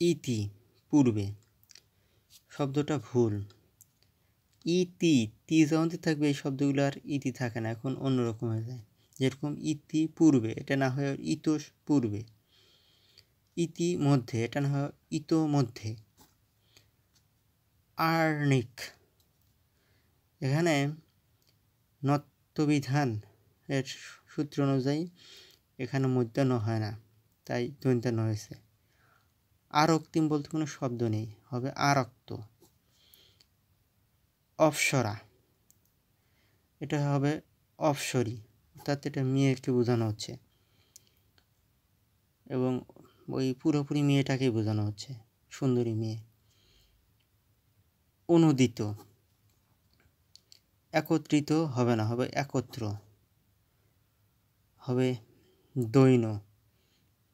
ইতি পূর্বে শব্দটা ভুল। ইতি, তি যখন থাকবে এই শব্দগুলো আর ইতি থাকে না, এখন অন্যরকম হয়ে যায়। যেরকম ইতি পূর্বে এটা না হয় ইতোষ পূর্বে ইতি মধ্যে এটা না হয় ইতো মধ্যে আর্নিক। এখানে নত্যবিধান এর সূত্র অনুযায়ী এখানে মধ্যাহ্ন হয় না, তাই দৈন্তান্ন হয়েছে। আরক্তিম বলতে কোনো শব্দ নেই, হবে আরক্ত। অপসরা। এটা হবে অপসরি, অর্থাৎ এটা মেয়েকে বোঝানো হচ্ছে। এবং ওই পুরোপুরি মেয়েটাকেই বোঝানো হচ্ছে, সুন্দরী মেয়ে। অনুদিত। একত্রিত হবে না, হবে একত্র। হবে দৈন।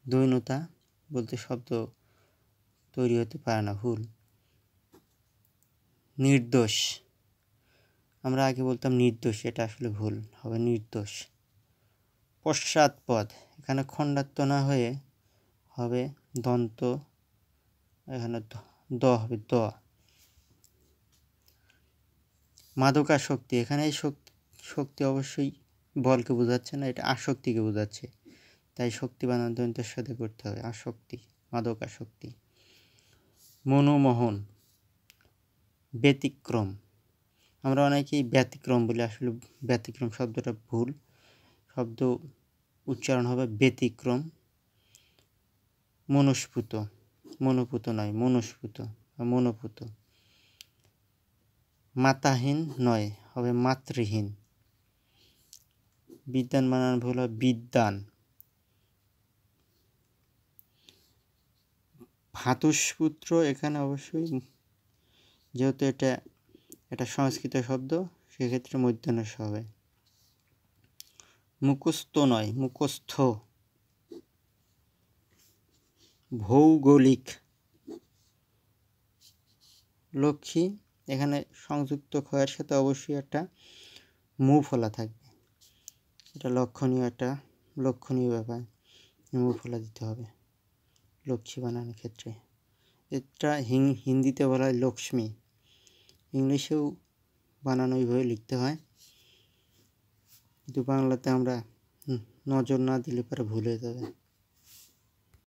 দৈনতা বলতে শব্দ তৈরি হতে পারে না, ভুল। নির্দোষ। আমরা আগে বলতাম নির্দোষ, এটা আসলে ভুল, হবে নির্দোষ। পশ্চাৎপদ এখানে খণ্ডাত্ম না হয়ে হবে দন্ত, এখানে দ হবে দ। মাদকা শক্তি এখানে এই শক্তি অবশ্যই বলকে বোঝাচ্ছে না, এটা আসক্তিকে বোঝাচ্ছে। তাই শক্তি বানান দন্তের সাথে করতে হবে, আসক্তি মাদকা শক্তি মনোমোহন, ব্যতিক্রম। আমরা অনেকেই ব্যতিক্রম বলি, আসলে ব্যতিক্রম শব্দটা ভুল। শব্দ উচ্চারণ হবে ব্যতিক্রম। মনস্ফুত, মনোপুত নয়, মনস্ফুত, মনোপুত। মাতাহীন নয়, হবে মাতৃহীন। বিদ্যান বানান ভুল হবে বিদ্যান। ভাতুষপুত্র এখানে অবশ্যই। যেহেতু এটা এটা সংস্কৃত শব্দ, সেক্ষেত্রে মধ্যাহ্নস হবে। মুখস্থ নয়, মুখস্থ। ভৌগোলিক। লক্ষ্মী, এখানে সংযুক্ত ক্ষয়ের সাথে অবশ্যই একটা মু ফলা থাকবে। এটা লক্ষণীয় একটা, লক্ষণীয় ব্যাপার। মু ফলা দিতে হবে। লক্ষ্মী বানানোর ক্ষেত্রে। এটা হিন্দিতে বলা হয় লক্ষ্মী। ইংলিশেও বানানো ওইভাবে লিখতে হয়। কিন্তু বাংলাতে আমরা নজর না দিলে পরে ভুলে যাবে।